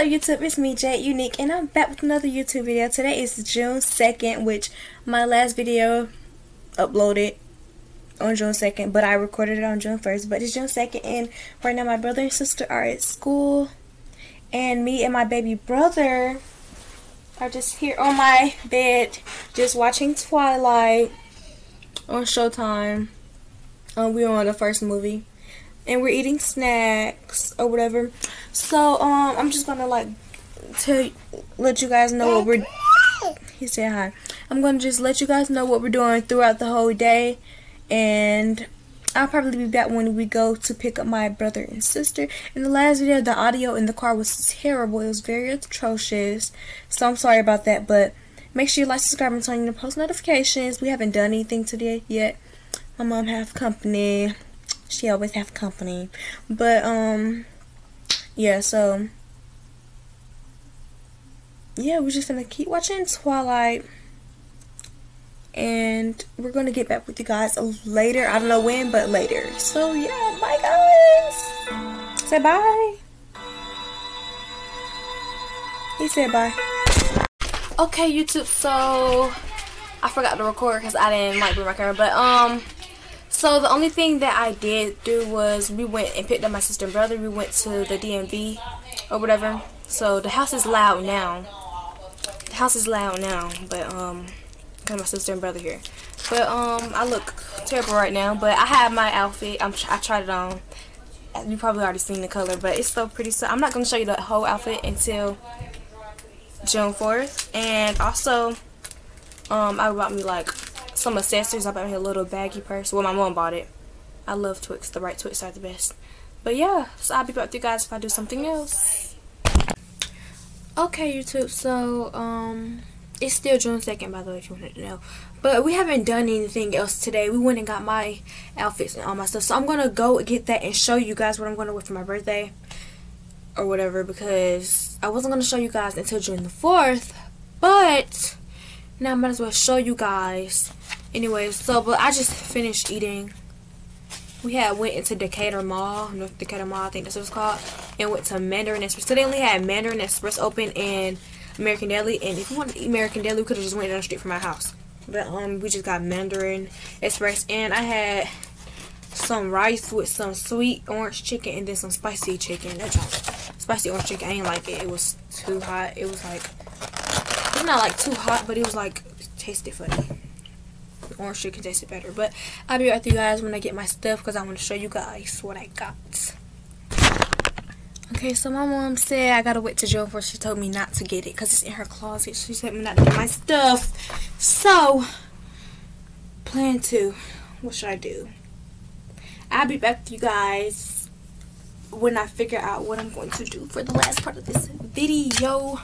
Up YouTube? It's me Jade Unique and I'm back with another YouTube video. Today is June 2nd which my last video uploaded on June 2nd but I recorded it on June 1st but it's June 2nd and right now my brother and sister are at school and me and my baby brother are just here on my bed just watching Twilight on Showtime. Um, we were on the first movie and we're eating snacks or whatever. So um, I'm just gonna like to let you guys know what we're. He said hi. I'm gonna just let you guys know what we're doing throughout the whole day, and I'll probably be back when we go to pick up my brother and sister. In the last video, the audio in the car was terrible. It was very atrocious. So I'm sorry about that, but make sure you like, subscribe, and turn on your post notifications. We haven't done anything today yet. My mom have company she always have company. But um yeah, so yeah, we're just gonna keep watching Twilight and we're gonna get back with you guys later. I don't know when, but later. So yeah, bye guys. Say bye. He said bye. Okay, YouTube. So I forgot to record because I didn't like bring my camera, but um. So the only thing that I did do was we went and picked up my sister and brother. We went to the DMV or whatever. So the house is loud now. The house is loud now, but um, got my sister and brother here. But um, I look terrible right now. But I have my outfit. I'm I tried it on. You probably already seen the color, but it's so pretty. So I'm not gonna show you the whole outfit until June 4th. And also, um, I bought me like some accessories. I bought me a little baggy purse. Well, my mom bought it. I love Twix. The right Twix are the best. But yeah, so I'll be back with you guys if I do something else. Okay, YouTube. So, um, it's still June 2nd, by the way, if you wanted to know. But we haven't done anything else today. We went and got my outfits and all my stuff. So I'm going to go get that and show you guys what I'm going to wear for my birthday. Or whatever, because I wasn't going to show you guys until June the 4th. But, now I might as well show you guys Anyways, so but I just finished eating. We had went into Decatur Mall, North Decatur Mall, I think that's what it's called, and went to Mandarin Express. So they only had Mandarin Express open and American Deli, and if you wanted to eat American Deli, we could have just went down the street from my house. But um, we just got Mandarin Express, and I had some rice with some sweet orange chicken and then some spicy chicken. That spicy orange chicken, I ain't like it. It was too hot. It was like it's not like too hot, but it was like tasted funny orange chicken tasted better. But I'll be right with you guys when I get my stuff because I want to show you guys what I got. Okay, so my mom said I gotta wait to Joe for she told me not to get it because it's in her closet. She said me not to get my stuff. So, plan two. What should I do? I'll be back with you guys when I figure out what I'm going to do for the last part of this video.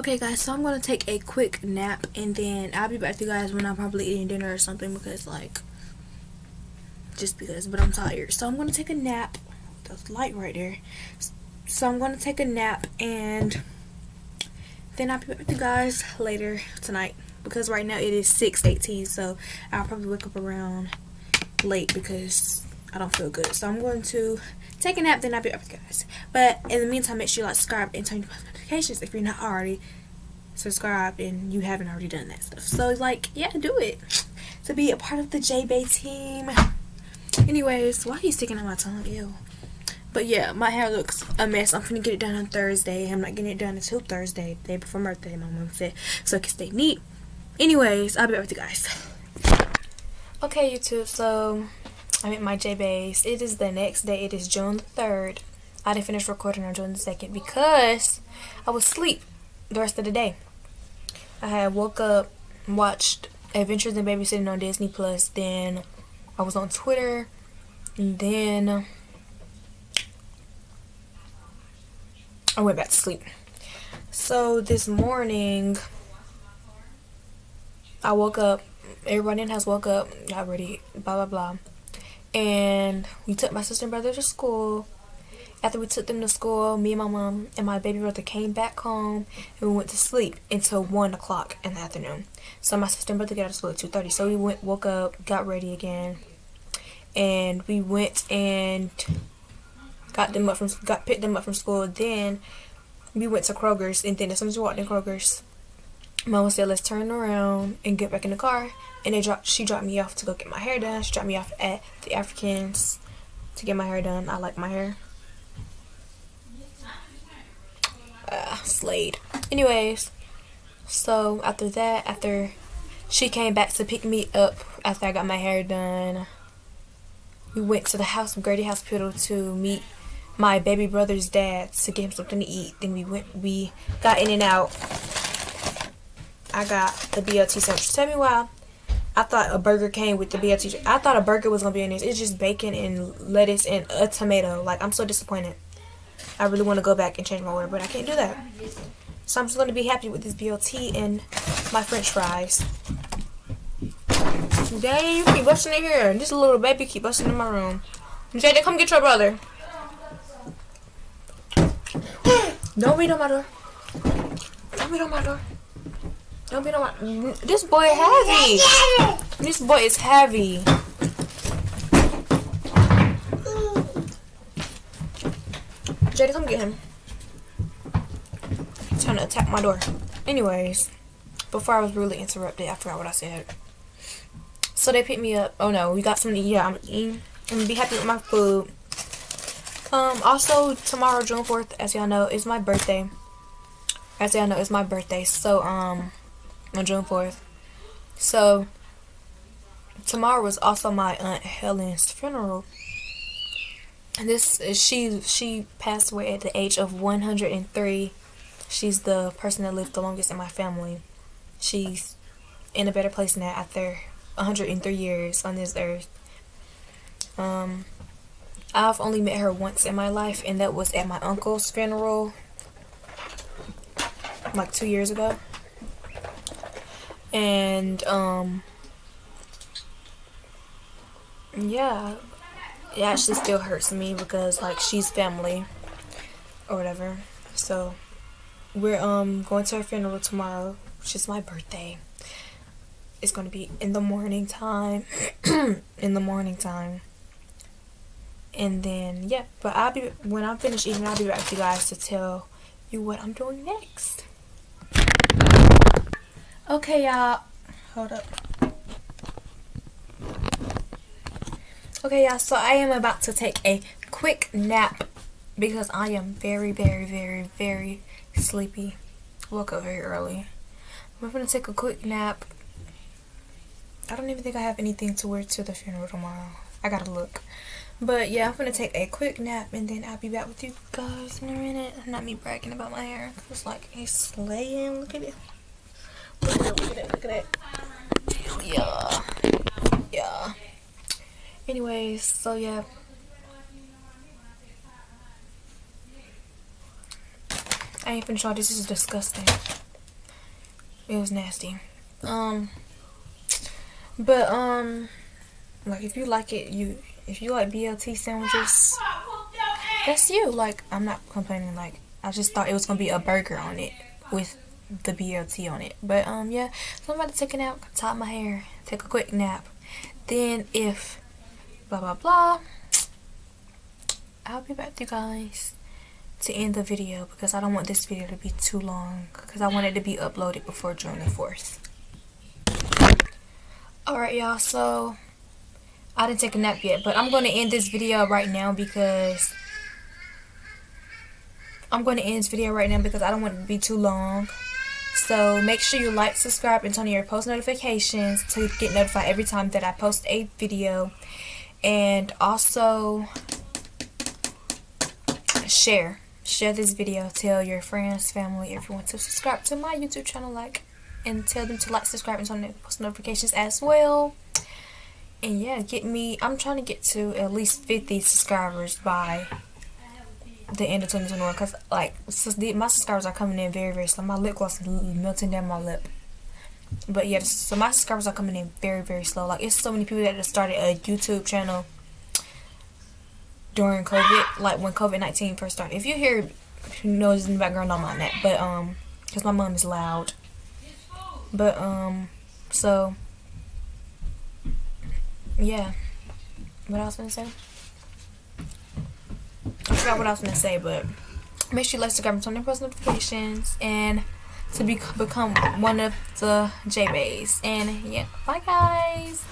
Okay guys, so I'm going to take a quick nap and then I'll be back to you guys when I'm probably eating dinner or something because like, just because, but I'm tired. So I'm going to take a nap. There's light right there. So I'm going to take a nap and then I'll be back with you guys later tonight because right now it is 6.18 so I'll probably wake up around late because I don't feel good. So I'm going to take a nap then I'll be up with you guys. But in the meantime, make sure you like, subscribe, and turn your notifications if you're not already subscribed and you haven't already done that stuff. So, like, yeah, do it. To be a part of the Jae Bae team. Anyways, why are you sticking on my tongue? Ew. But yeah, my hair looks a mess. I'm gonna get it done on Thursday. I'm not getting it done until Thursday, day before my birthday, my mom said. So I can stay neat. Anyways, I'll be back with you guys. Okay, YouTube, so I'm at my Jae Baes. It is the next day. It is June the 3rd. I didn't finish recording on June the 2nd because I was asleep the rest of the day. I had woke up, watched Adventures in Babysitting on Disney Plus, then I was on Twitter, and then I went back to sleep. So this morning, I woke up, everybody in house woke up, got ready, blah blah blah. And we took my sister and brother to school after we took them to school, me and my mom and my baby brother came back home and we went to sleep until 1 o'clock in the afternoon. So my sister and brother got out of school at 2.30. So we went, woke up, got ready again, and we went and got them up from got picked them up from school. Then we went to Kroger's, and then as soon as we walked in Kroger's, Mama said, "Let's turn around and get back in the car." And they dropped. She dropped me off to go get my hair done. She dropped me off at the Africans to get my hair done. I like my hair. Uh, Slade. Anyways, so after that, after she came back to pick me up after I got my hair done, we went to the house Grady Hospital to meet my baby brother's dad to get him something to eat. Then we went, we got in and out. I got the BLT sandwich. Tell me why I thought a burger came with the BLT. I thought a burger was gonna be in this. It's just bacon and lettuce and a tomato. Like I'm so disappointed. I really want to go back and change my order, but I can't do that. So I'm just gonna be happy with this BLT and my French fries. Dang, you keep busting in here. This little baby keep busting in my room. Jada, come get your brother. Don't beat on my door. Don't beat on my door. Don't beat on my. This boy heavy. This boy is heavy. Jada, come get him. He's trying to attack my door. Anyways, before I was really interrupted, I forgot what I said. So they picked me up. Oh no, we got something. Yeah, I'm eating. Gonna be happy with my food. Um, also tomorrow, June 4th, as y'all know, is my birthday. As y'all know, it's my birthday. So, um, on June 4th. So, tomorrow was also my Aunt Helen's funeral. And this is she she passed away at the age of 103. She's the person that lived the longest in my family. She's in a better place now after 103 years on this earth. Um, I've only met her once in my life, and that was at my uncle's funeral, like two years ago. And, um, yeah, it actually still hurts me because, like, she's family or whatever. So, we're, um, going to her funeral tomorrow, which is my birthday. It's to be in the morning time. in the morning time and then yeah but i'll be when i'm finished eating i'll be back with you guys to tell you what i'm doing next okay y'all hold up okay y'all so i am about to take a quick nap because i am very very very very sleepy woke up very early I'm gonna take a quick nap i don't even think i have anything to wear to the funeral tomorrow i gotta look but yeah, I'm gonna take a quick nap and then I'll be back with you guys in a minute. Not me bragging about my hair. It's like a slaying. Look at it. Look at it, look at it. Yeah. Yeah. Anyways, so yeah. I ain't finished all this. This is disgusting. It was nasty. Um, but um, like if you like it, you if you like BLT sandwiches, that's you. Like, I'm not complaining. Like, I just thought it was gonna be a burger on it with the BLT on it. But um, yeah. So I'm about to take a nap, top my hair, take a quick nap. Then if blah blah blah, I'll be back with you guys to end the video because I don't want this video to be too long because I want it to be uploaded before June the 4th. Alright y'all, so I didn't take a nap yet, but I'm going to end this video right now because I'm going to end this video right now because I don't want it to be too long. So make sure you like, subscribe, and turn on your post notifications to get notified every time that I post a video. And also share. Share this video. Tell your friends, family, everyone to subscribe to my YouTube channel. Like and tell them to like, subscribe, and turn on post notifications as well and yeah get me i'm trying to get to at least 50 subscribers by the end of 2021 because like my subscribers are coming in very very slow. My lip gloss is melting down my lip. But yeah so my subscribers are coming in very very slow. Like it's so many people that just started a youtube channel during covid like when covid-19 first started. If you hear noise in the background don't mind that. But um because my mom is loud. But um so yeah. What else was I say? Forgot what I was gonna say, but make sure you like, subscribe, and turn on post notifications, and to be become one of the Jae Baes. And yeah, bye guys.